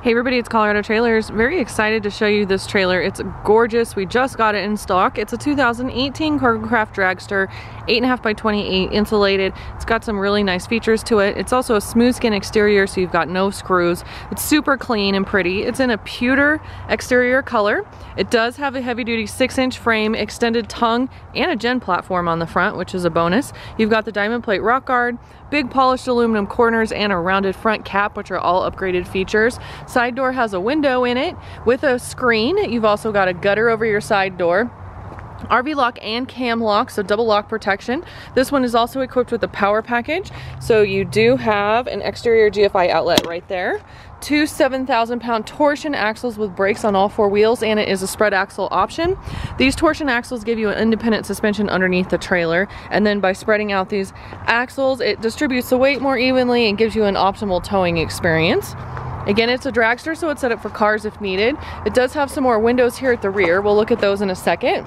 Hey everybody, it's Colorado Trailers. Very excited to show you this trailer. It's gorgeous. We just got it in stock. It's a 2018 Cargo Craft Dragster, 8.5 by 28, insulated. It's got some really nice features to it. It's also a smooth skin exterior, so you've got no screws. It's super clean and pretty. It's in a pewter exterior color. It does have a heavy duty 6 inch frame, extended tongue, and a gen platform on the front, which is a bonus. You've got the diamond plate rock guard, big polished aluminum corners, and a rounded front cap, which are all upgraded features. Side door has a window in it with a screen. You've also got a gutter over your side door. RV lock and cam lock, so double lock protection. This one is also equipped with a power package. So you do have an exterior GFI outlet right there. Two 7,000 pound torsion axles with brakes on all four wheels and it is a spread axle option. These torsion axles give you an independent suspension underneath the trailer and then by spreading out these axles it distributes the weight more evenly and gives you an optimal towing experience. Again, it's a dragster, so it's set up for cars if needed. It does have some more windows here at the rear. We'll look at those in a second.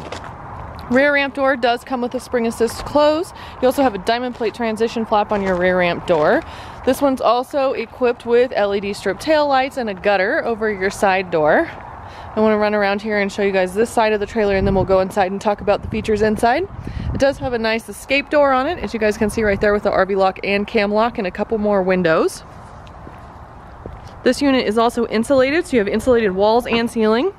Rear ramp door does come with a spring assist close. You also have a diamond plate transition flap on your rear ramp door. This one's also equipped with LED strip tail lights and a gutter over your side door. I want to run around here and show you guys this side of the trailer and then we'll go inside and talk about the features inside. It does have a nice escape door on it, as you guys can see right there with the RV lock and cam lock and a couple more windows. This unit is also insulated, so you have insulated walls and ceiling.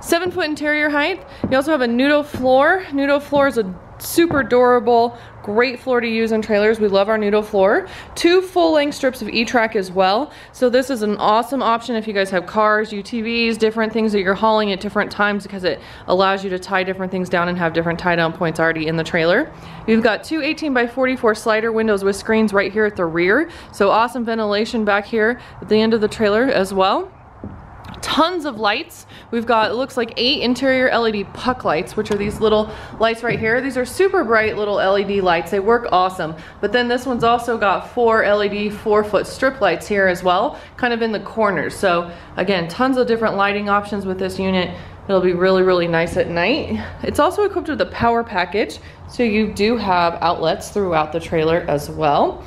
Seven foot interior height. You also have a Nudo floor. Nudo floor is a super durable, great floor to use in trailers. We love our Nudo floor. Two full length strips of E-Track as well. So this is an awesome option if you guys have cars, UTVs, different things that you're hauling at different times because it allows you to tie different things down and have different tie down points already in the trailer. You've got two 18 by 44 slider windows with screens right here at the rear. So awesome ventilation back here at the end of the trailer as well tons of lights. We've got, it looks like eight interior LED puck lights, which are these little lights right here. These are super bright little LED lights. They work awesome. But then this one's also got four LED four foot strip lights here as well, kind of in the corners. So again, tons of different lighting options with this unit. It'll be really, really nice at night. It's also equipped with a power package. So you do have outlets throughout the trailer as well.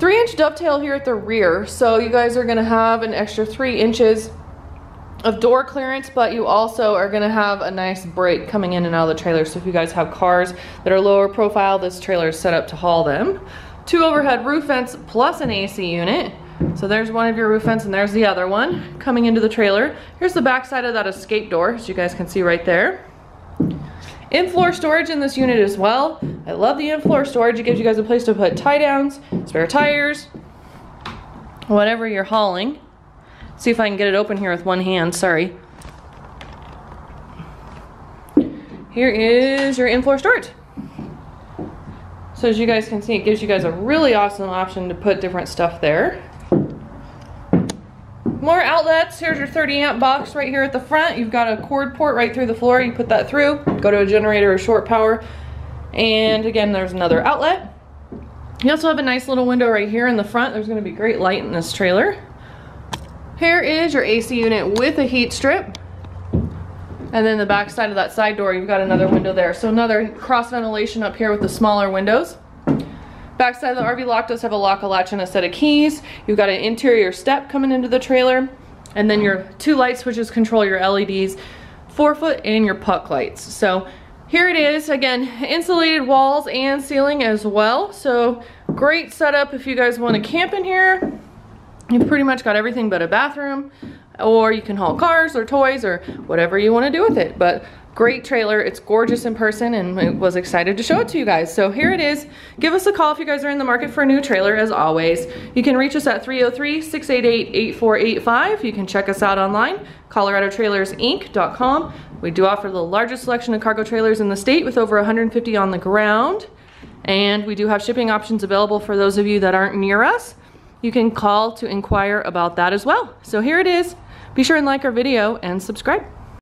Three inch dovetail here at the rear. So you guys are gonna have an extra three inches of door clearance, but you also are gonna have a nice break coming in and out of the trailer. So if you guys have cars that are lower profile, this trailer is set up to haul them. Two overhead roof vents plus an AC unit. So there's one of your roof vents and there's the other one coming into the trailer. Here's the back side of that escape door, as you guys can see right there. In-floor storage in this unit as well. I love the in-floor storage. It gives you guys a place to put tie downs, spare tires, whatever you're hauling. See if I can get it open here with one hand, sorry. Here is your in-floor storage. So as you guys can see, it gives you guys a really awesome option to put different stuff there. More outlets. Here's your 30 amp box right here at the front. You've got a cord port right through the floor. You put that through, go to a generator or short power. And again, there's another outlet. You also have a nice little window right here in the front. There's gonna be great light in this trailer. Here is your AC unit with a heat strip. And then the back side of that side door, you've got another window there. So another cross ventilation up here with the smaller windows. Back side of the RV lock does have a lock, a latch, and a set of keys. You've got an interior step coming into the trailer. And then your two light switches control your LEDs, four foot and your puck lights. So here it is, again, insulated walls and ceiling as well. So great setup if you guys want to camp in here. You've pretty much got everything but a bathroom, or you can haul cars or toys or whatever you want to do with it. But great trailer. It's gorgeous in person and I was excited to show it to you guys. So here it is. Give us a call if you guys are in the market for a new trailer as always. You can reach us at 303-688-8485. You can check us out online, coloradotrailersinc.com. We do offer the largest selection of cargo trailers in the state with over 150 on the ground. And we do have shipping options available for those of you that aren't near us you can call to inquire about that as well. So here it is. Be sure and like our video and subscribe.